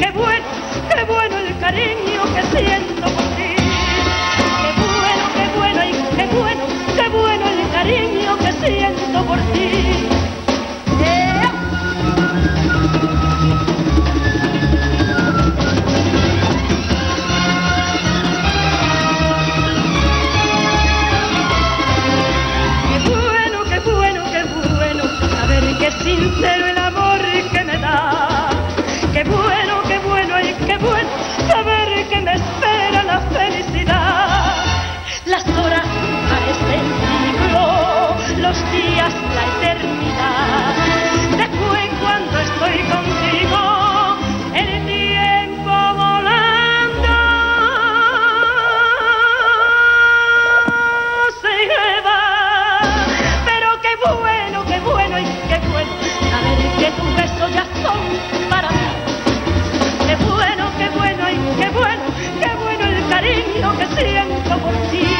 Qué bueno, qué bueno el cariño que siento por ti! ¡Qué bueno, qué bueno, y qué bueno, qué bueno el cariño que siento por ti! ¡Qué bueno, qué bueno, qué bueno saber que es sincero días la eternidad. Después cuando estoy contigo, el tiempo volando se lleva. Pero qué bueno, qué bueno y qué bueno saber que tus besos ya son para mí. Qué bueno, qué bueno y qué bueno, qué bueno el cariño que siento por ti.